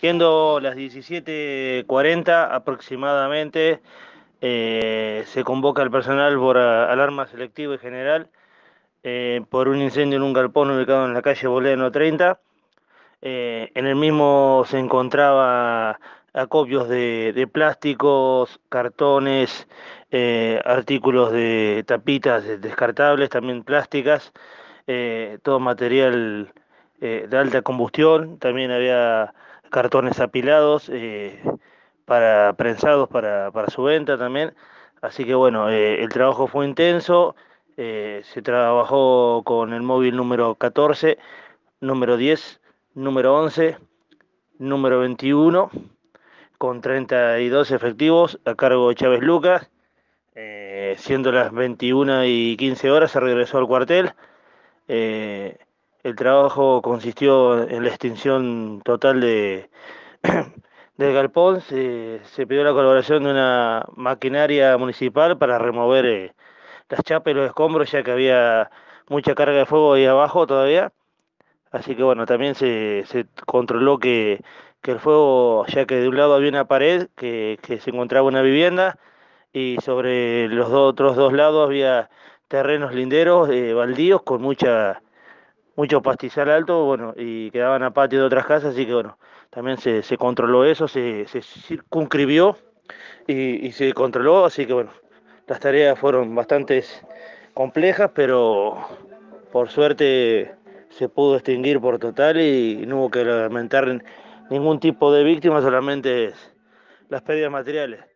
Siendo las 17.40 aproximadamente, eh, se convoca al personal por alarma selectiva y general eh, por un incendio en un galpón ubicado en la calle Boleno 30. Eh, en el mismo se encontraba acopios de, plásticos, cartones, artículos de tapitas descartables, también plásticas, todo material de alta combustión. También había cartones apilados, eh, para prensados para, su venta también. Así que bueno, eh, el trabajo fue intenso, eh, se trabajó con el móvil número 14, número 10, número 11, número 21, con 32 efectivos a cargo de Chávez Lucas. siendo las 21 y 15 horas, se regresó al cuartel. El trabajo consistió en la extinción total de, del galpón. Se, pidió la colaboración de una maquinaria municipal para remover eh, las chapas y los escombros, ya que había mucha carga de fuego ahí abajo todavía. Así que bueno, también se, controló que, el fuego, ya que de un lado había una pared, que, se encontraba una vivienda, y sobre los otros dos lados había terrenos linderos, eh, baldíos, con mucha mucho pastizal alto, bueno, y quedaban a patio de otras casas, así que bueno, también se, controló eso, se, se circunscribió y, se controló, así que bueno, las tareas fueron bastante complejas, pero por suerte se pudo extinguir por total y no hubo que lamentar ningún tipo de víctima, solamente las pérdidas materiales.